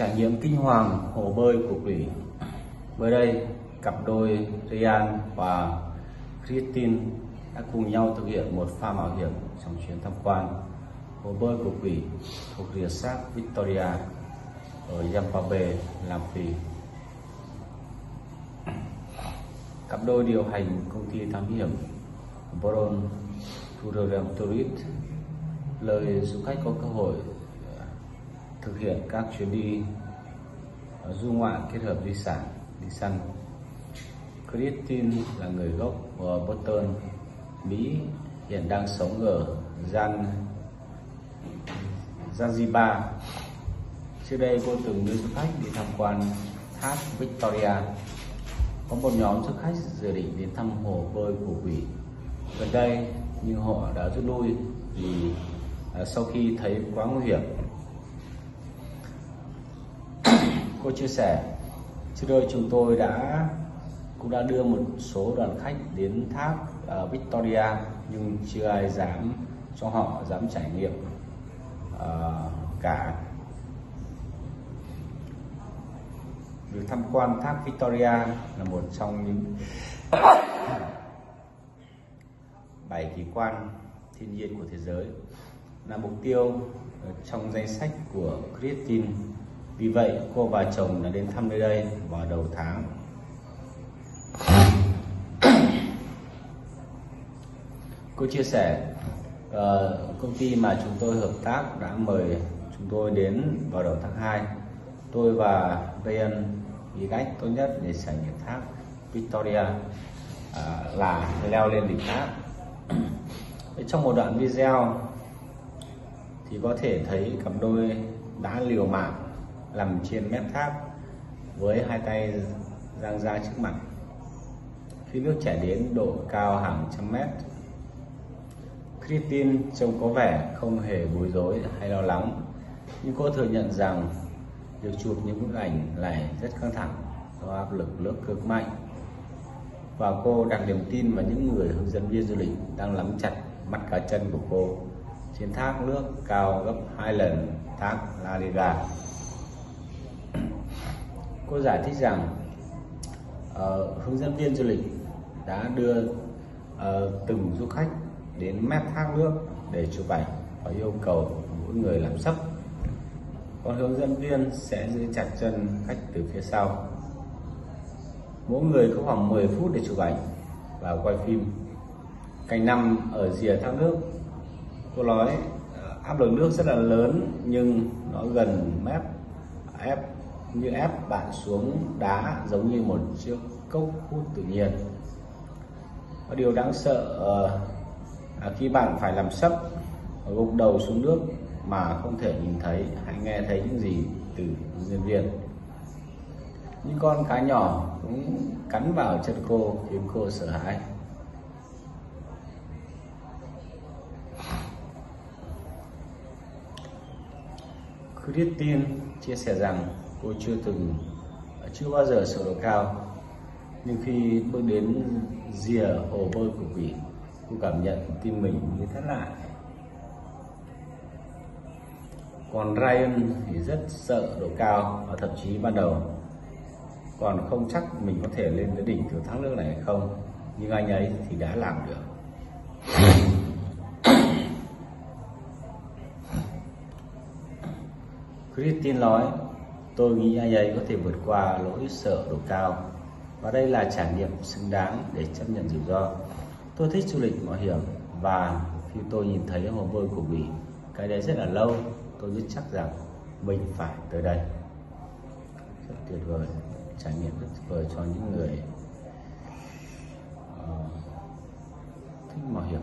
Trải nghiệm kinh hoàng hồ bơi của quỷ Mới đây, cặp đôi Ryan và Christine đã cùng nhau thực hiện một pha mạo hiểm trong chuyến tham quan hồ bơi của quỷ thuộc rìa sát Victoria ở Yampa Nam Phi. Cặp đôi điều hành công ty thám hiểm Boron Tourism Tourist lời du khách có cơ hội thực hiện các chuyến đi ờ, du ngoạn kết hợp di sản đi săn Christine là người gốc Boston, Mỹ hiện đang sống ở Gian Zanzibar. Trước đây cô từng đưa du khách đi tham quan thác Victoria. Có một nhóm du khách dự định đến thăm hồ bơi của quỷ gần đây nhưng họ đã rút lui vì à, sau khi thấy quá nguy hiểm cô chia sẻ. Trước đây chúng tôi đã cũng đã đưa một số đoàn khách đến tháp ở Victoria nhưng chưa ai dám cho họ dám trải nghiệm uh, cả. Việc tham quan tháp Victoria là một trong những bảy kỳ quan thiên nhiên của thế giới. Là mục tiêu trong danh sách của Christine vì vậy, cô và chồng đã đến thăm nơi đây vào đầu tháng. Cô chia sẻ, uh, công ty mà chúng tôi hợp tác đã mời chúng tôi đến vào đầu tháng 2. Tôi và Ryan ý cách tốt nhất để trải nghiệm thác Victoria à, là leo lên đỉnh thác. Trong một đoạn video thì có thể thấy cặp đôi đã liều mạng nằm trên mép tháp với hai tay dang ra trước mặt. Khi nước chảy đến độ cao hàng trăm mét, Christine trông có vẻ không hề bối rối hay lo lắng, nhưng cô thừa nhận rằng việc chụp những bức ảnh này rất căng thẳng do áp lực nước cực mạnh. Và cô đặt niềm tin vào những người hướng dẫn viên du lịch đang nắm chặt mắt cá chân của cô. Trên thác nước cao gấp hai lần thác La Liga cô giải thích rằng uh, hướng dẫn viên du lịch đã đưa uh, từng du khách đến mép thác nước để chụp ảnh và yêu cầu mỗi người làm sấp. Còn hướng dẫn viên sẽ giữ chặt chân khách từ phía sau. Mỗi người có khoảng 10 phút để chụp ảnh và quay phim. Cành nằm ở rìa thác nước. Cô nói ờ, áp lực nước rất là lớn nhưng nó gần mép ép như ép bạn xuống đá giống như một chiếc cốc hút tự nhiên. Và điều đáng sợ ờ, là khi bạn phải làm sấp, gục đầu xuống nước mà không thể nhìn thấy hay nghe thấy những gì từ nhân viên. Những con cá nhỏ cũng cắn vào chân cô, khiến cô sợ hãi. Christine chia sẻ rằng cô chưa từng, chưa bao giờ sợ độ cao. Nhưng khi bước đến rìa hồ bơi của quỷ, cô cảm nhận tim mình như thắt lại. Còn Ryan thì rất sợ độ cao và thậm chí ban đầu. Còn không chắc mình có thể lên tới đỉnh của thác nước này hay không, nhưng anh ấy thì đã làm được. Christine nói tôi nghĩ ai ấy có thể vượt qua lỗi sợ độ cao. Và đây là trải nghiệm xứng đáng để chấp nhận rủi ro. Tôi thích du lịch mạo hiểm và khi tôi nhìn thấy hồ bơi của bỉ cái đấy rất là lâu tôi biết chắc rằng mình phải tới đây. Rất tuyệt vời trải nghiệm rất tuyệt vời cho những người uh, thích mạo hiểm.